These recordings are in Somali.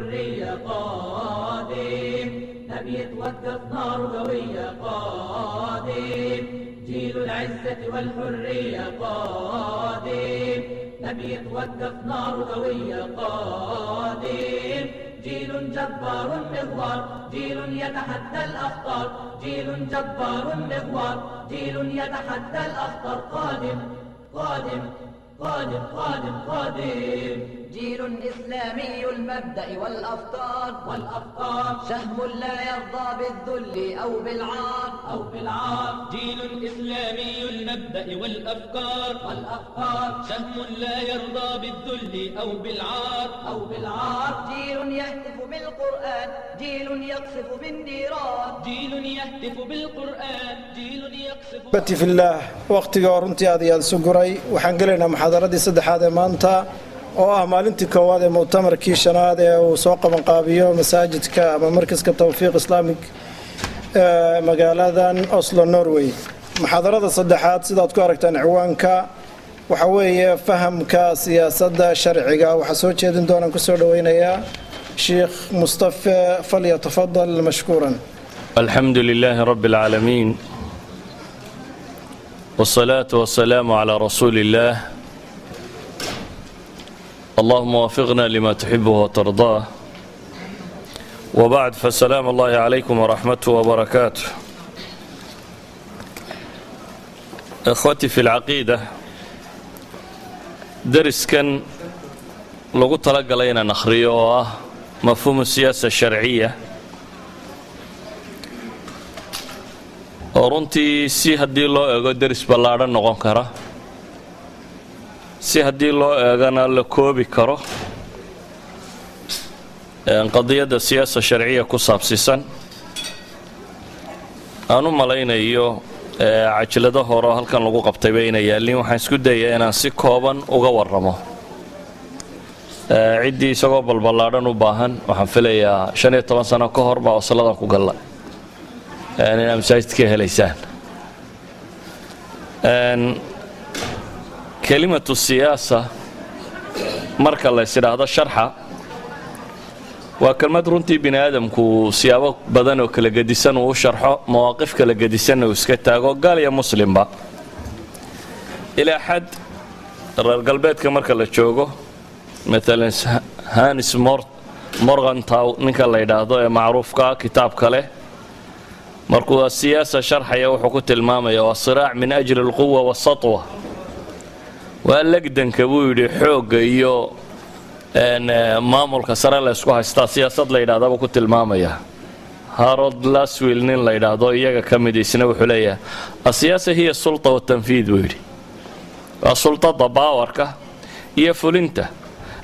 الحرية قادم. لم يتوقف نار قوية قادم. جيل العزة والحرية قادم. لم يتوقف نار قوية قادم. جيل جبار مغوار جيل يتحدى الأخطار. جيل جبار مغوار جيل يتحدى الأخطار. قادم قادم قادم قادم قادم. جيل إسلامي المبدأ والأفكار والأفكار شهم لا يرضى بالذل أو بالعار. أو بالعار. جيل إسلامي المبدأ والأفكار. والأفكار. سهم لا يرضى بالذل أو بالعار. أو بالعار. جيل يهتف بالقرآن. جيل يقصف بالنيران. جيل يهتف بالقرآن. جيل يقصف runtii aad iyo aad isu guray waxaan gelaynaa muxaadaradii saddexaad ee maanta oo ah maalintii koowaad ee muctamarkii shanaad ee uu soo qabanqaabiyo masaajidka ama markaska tawfiiq islaamig ee magaaladan oslo norway. Muxaadarada saddexaad sidaad ku aragtaan ciwaanka waxa weeye fahamka siyaasadda sharciga. Waxaa soo jeedin doonaan ku soo dhoweynayaa sheekh mustafe falyatafadal mashkuuran. Alxamdu lilaahi rabbi alcaalamiin wasalaatu wasalaamu calaa rasuuli illaah اللهم وفقنا لما تحبه وترضاه وبعد فالسلام الله عليكم ورحمته وبركاته إخوتي في العقيدة درس كان لغو تلقى لنا نخريه مفهوم السياسة الشرعية oo runtii si haddii loo eego deris ballaadhan noqon kara si haddii loo eegana la koobi karo qadiyadda siyaasa sharciya ku saabsisan aan u malaynayo cajlado hore oo halkan lagu qabtayba inay yaalliin waxaan isku dayaa inaan si kooban uga warramo. Ciddii isagoo balballaadhan u baahan waxaan filayaa shan iyo toban sano ka hor baa wasladan ku galla. Inaad masaajid ka helaysaan kelimatu siyaasa marka lays idhaahdo sharxa waa kelmad runtii bini aadamku siyaabo badan oo kala gedisan uu u sharxo mawaaqif kala gedisanna uu iska taago gaal iyo muslimba ilaa xad reer galbeedka marka la joogo maalan hanis morgantow ninka la yidhaahdo ee macruufka kitaabka leh markuu siyaasa sharxaya wuxuu ku tilmaamaya waa siraac min ajli alquwa waasatwa waa legdanka buu yidhi xoogga iyo maamulka sare la ysku haystaa siyaasad la yidhahda buu ku tilmaamaya. Harold laswill nin la yidhaahdo iyaga ka mid isna wuxuu leeyahay asiyaasa hiya sulta watanfiid buu yidhi. Waa sultada baawarka iyo fulinta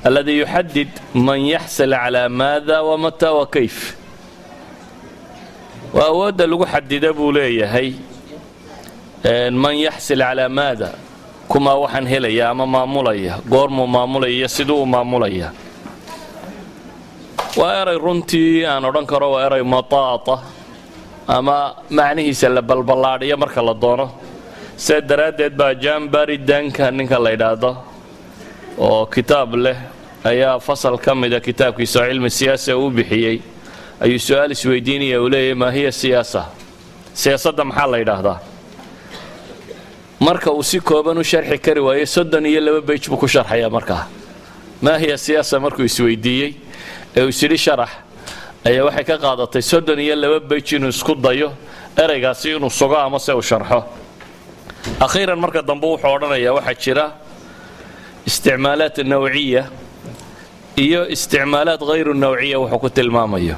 alladii yuxadid man yaxsil calaa maada wamata wakayf waa awoodda lagu xadida buu leeyahay man yaxsil calaa maada kumaa waxaan helaya ama maamulaya goormuu maamulaya iyo siduu u maamulaya? Waa eray runtii aan odhan karo waa eray mataata ama macnihiisa la balballaadhiyo marka la doono. See daraaddeed baa jambari danka ninka la ydhaahdo oo kitaab leh ayaa fasal ka mida kitaabkiisa oo cilmi siyaasa uu bixiyey. Ayuu su'aal isweydiinaya uu leeyahy maa hiya siyaasa? Siyaasadda maxaa la yidhaahdaa marka uu si kooban u sharxi kari waayo soddon iyo laba beyj buu ku sharxayaa markaa. Maa hiya siyaasa markuu isweydiiyey ee uu isyidhi sharax ayaa waxay ka qaadatay soddon iyo laba beyj inuu isku dayo ereygaasi inuu sugo ama se uu sharxo. Akhiiran marka dambe wuxuu odhanayaa waxaa jira isticmaalaat nawciya iyo isticmaalaad hayru nawciya wuxuu ku tilmaamayo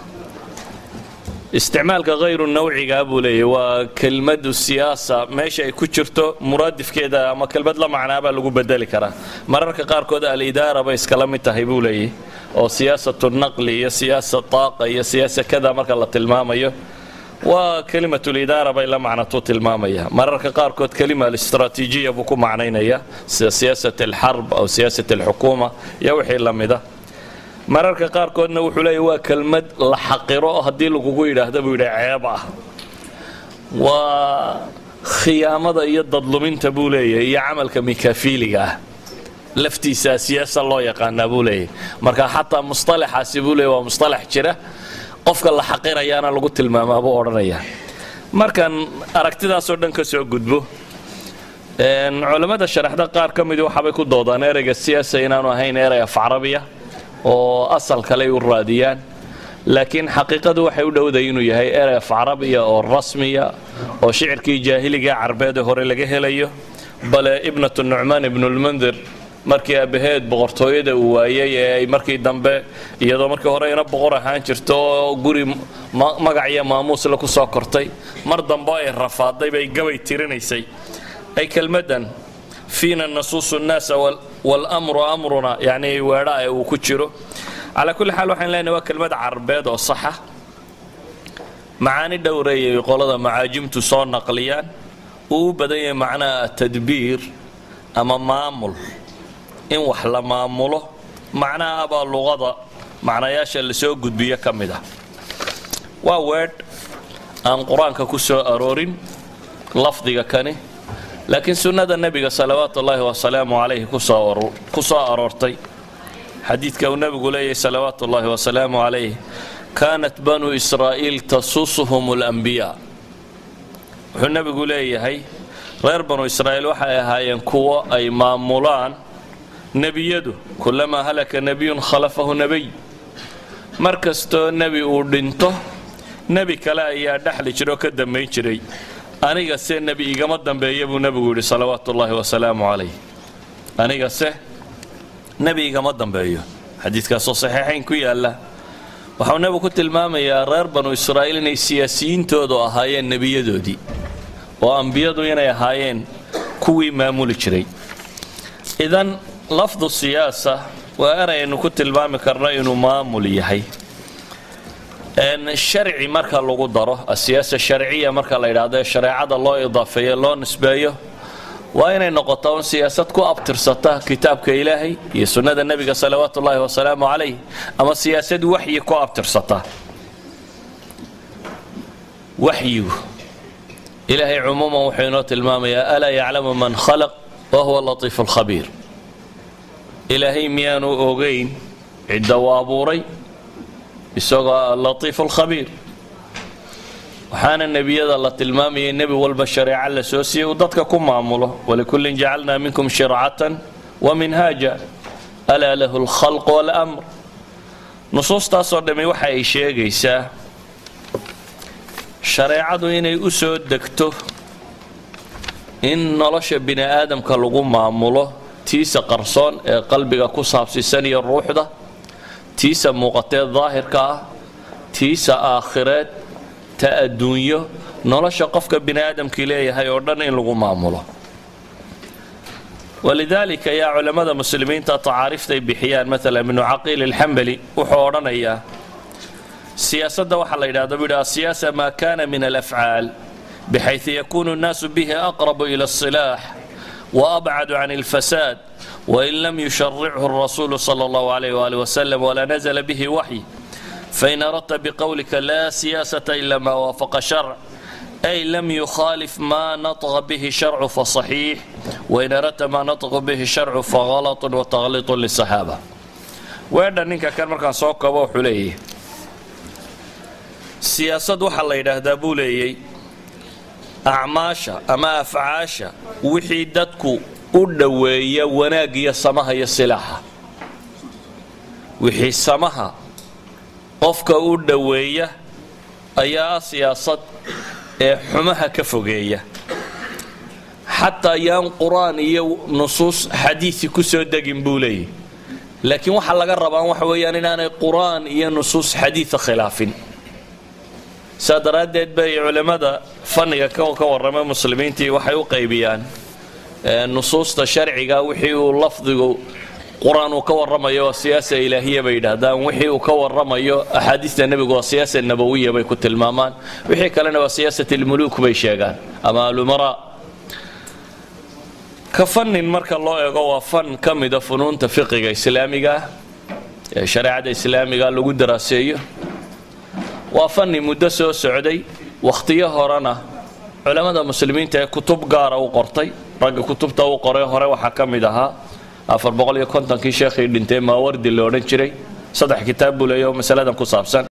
isticmaalka hayru nawcigaa buu leeyahy waa kelmadu siyaasa. Meesha ay ku jirto muraadifkeeda ama kelmad la macnaabaa lagu bedeli karaa. Mararka qaarkood alidaara iskala mid tahay buu leeyahy oo siyaasatu naqli iyo siyaasa taaqa iyo siyaasa kada marka la tilmaamayo waa kelimatulidaara bay la macnatuu tilmaamaya. Mararka qaarkood kelima alistraatiijiya buu ku macnaynaya sida siyaasat alxarb aw siyaasat alxukuuma iyo wixii la mararka qaarkoodna wuxuu leeya waa kelmad la xaqiro haddii lagugu yidhaahda buu yidhi ceeb ah. Waa khiyaamada iyo dadluminta buu leeyahay iyo camalka mikafiiliga ah. Laftiisa siyaasa loo yaqaanaa buu leeyahy marka xataa musطalaxaasi buu leeyay waa musطalax jira qofka la xaqirayaana lagu tilmaamaa buu odhanaya markaan aragtidaasoo dhan ka soo gudbo culammada sharaxda qaar ka midi waxaabay ku doodaan ereyga siyaasa inaanu ahayn erey af oo asal kaley u raadiyaan. Laakiin xaqiiqadu waxay u dhowday inuu yahay erey af carabiya oo rasmiya oo shicirkii jaahiliga carbeede hore laga helayo. Bale ibnatu nucmaan ibnulmundir markii aabbaheed boqortooyada uu waayey ee ay markii dambe iyadoo markii hore ina boqor ahaan jirto oo guri magac iyo maamuusle ku soo kortay mar dambe ay rafaaday bay gabay tirinaysay. Ay kelmaddan fiina nasuusu nnaasa wاlmru amruna yani weedha ee uu ku jiro calaa kulli xaal waxaan leenahay waa kelmad carbeed oo saxa macaani dhowreeyay qolada macaajimtu soo naqliyaan uu u badan yahay macnaha tadbiir ama maamul in wax la maamulo macnaha abaa luqada macnayaasha la soo gudbiyo ka mid ah waa weedh aan qur'aanka ku soo aroorin lafdiga kani laakiin sunnada nebiga salawaatu ullaahi wasalaamu calayhi ku soo aroortay. Xadiidka uu nebigu leeyahy salawaatu ullaahi wasalaamu calayh kaanat banuu israa'iil tasusuhum alambiyaa wuxuu nebigu leeyahay reer banu israa'iil waxay ahaayeen kuwo ay maamulaan nebiyadu kulamaa halaka nebiyun khalafahu nebiy. Mar kastoo nebi uu dhinto nebi kale ayaa dhexli jiroo ka dambayn jiray aniga se nebi igama dambeeya buu nebigu yidhi salawaatu ullaahi wasalaamu calayh. Aniga se nebi igama dambeeyo. Xadiidkaasoo saxiixayn ku yaalla. Waxau nebigu ku tilmaamayaa reer banu israa'iil inay siyaasiyiintoodu ahaayeen nebiyadoodii oo ambiyadu inay ahaayeen kuwii maamuli jiray. Idan lafdu siyaasa waa erayaynu ku tilmaami karno inuu maamul yahay sharci marka lagu daro asiyaasa sharciya marka la yidhaahdo ee shareecada loo idaafeeyo loo nisbeeyo waa inay noqoto un siyaasad ku abtirsata kitaabka ilaahay iyo sunnada nebiga salawaatu wasalaamu calayh ama siyaasad waxyi ku abtirsata. Waxyigu ilaahay cumuuman wuxuu inoo tilmaamayaa alaa yaclamu man khalaq wa latiifu lkhabiir ilaahay miyaanu ogayn cidda uu abuuray isagoo latiifu lkhabiir waxaana nebiyada la tilmaamayay nebi walba shareeco la soo siiyey uu dadka ku maamulo walikullin jacalnaa minkum shircatan wa minhaaja alaa lahu lkhalq walamr nusuustaasoo dhammi waxa ay sheegaysaa shareecadu inay u soo degto in nolosha bini aadamka lagu maamulo tiisa qarsoon ee qalbiga ku saabsiisan iyo ruuxda tiisa muuqatee daahirka ah tiisa aakhireed ta adduunyo nolosha qofka bini aadamkii leeyahay oo dhan in lagu maamulo. Walidaalika ayaa culammada muslimiinta tacaariiftay bixiyaan maala ibnu caqiil alxambali wuxuu odhanayaa siyaasadda waxaa la yidhahda buu yidhi asiyaasa maa kaana min alafcaal bixayu yakuunu nnaasu bihi aqrabu ila asilaax wa abcadu can alfasaad wain lam yusharichu الrasuulu slى اllah عalيh وalih وsلم wla nazla bihi waxy fain aradta bqowlika la siyaasة ila ma waafaqa sharc ay lam yukhaalif ma naطqa bihi sharcu faصaxiix wain aradta ma naطqa bihi sharcu faغalط وتغliط للصaxaabة weedha ninka kan markaan soo kabo wuxuu leeyahy siyaasad waxaa la yidhaahdaa buu leeyey acmaasha ama afcaasha wixii dadku u dhoweeya wanaag iyo samaha iyo silaaxa wixii samaha qofka u dhoweeya ayaa ah siyaasad ee xumaha ka fogeeya. Xataa yaan qur'aan iyo nusuus xadiisi ku soo degin buu leeyahy. Laakiin waxaa laga rabaa waxa weeyaan inaanay qur'aan iyo nusuus xadiida khilaafin. Saa daraaddeed bay culimmada fanniga ka warramay muslimiintii waxay u qaybiyaan nusuusta sharciga wixii uu lafdigu qur'aan uu ka warramayo waa siyaasa ilaahiya bay yidhaahdaan. Wixii uu ka warramayo axaadiista nebigu waa siyaasa nabawiya bay ku tilmaamaan. Wixii kalena waa siyaasat ilmuluuk bay sheegaan. Ama alumaraa ka fannin marka loo eego waa fan ka mida funuunta fiqiga islaamiga ah ee shareecada islaamiga lagu daraaseeyo. Waa fanni muddo soo socday wakhtiyo horena culammada muslimiinta ee kutub gaara u qortay ragga kutubta u qoray hore waxaa ka mid ahaa afar boqol iyo kontonkii sheekhii dhintay maawardi la odhan jiray. Saddex kitaab buu leeyaho masaladan ku saabsan